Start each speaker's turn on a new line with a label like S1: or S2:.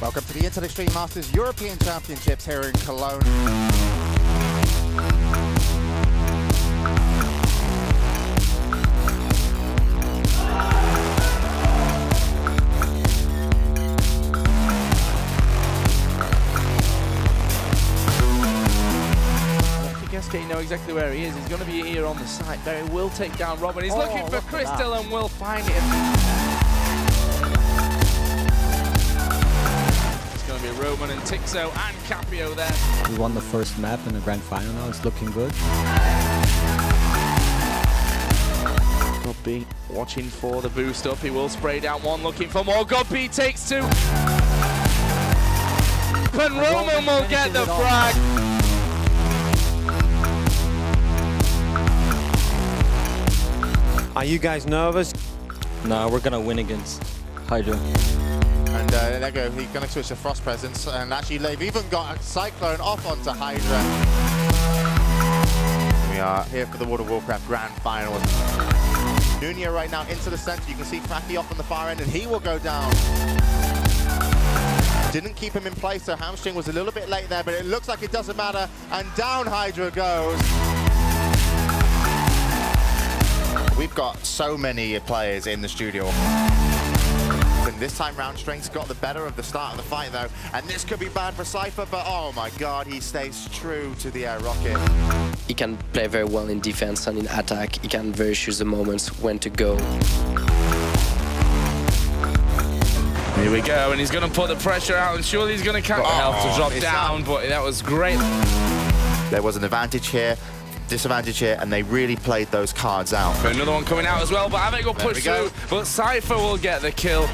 S1: Welcome to the Intel Extreme Masters European Championships here in Cologne.
S2: You know exactly where he is. He's going to be here on the site. There he will take down Robin. He's
S1: Oh,
S2: looking for
S1: look
S2: Crystal and will find him. Tixo and Caprio there.
S3: We won the first map in the grand final now. It's looking good.
S2: Godby watching for the boost up. He will spray down one, looking for more. Godby takes two. And Roman will get the
S3: finishes
S2: frag.
S4: Are you guys nervous?
S3: Nah, we're gonna win against Hydra.
S1: And uh, there go, he's going to switch to Frost Presence. And actually, they've even got a Cyclone off onto Hydra. We are here for the World of Warcraft Grand Finals. Nunia right now into the center. You can see Fraki off on the far end, and he will go down. Didn't keep him in place, so Hamstring was a little bit late there, but it looks like it doesn't matter. And down Hydra goes. We've got so many players in the studio. And this time round, Strength's got the better of the start of the fight, though. And this could be bad for Cypher, but oh my god, he stays true to the air rocket.
S5: He can play very well in defense and in attack. He can very choose the moments when to go.
S2: Here we go, and he's going to put the pressure out, and surely he's going to count the health to
S1: Oh,
S2: drop down,
S1: out.
S2: but that was great.
S1: There was an advantage here, disadvantage here, and they really played those cards out.
S2: Another one coming out as well, but Avec will
S1: There we
S2: push through, but Cypher will get the kill.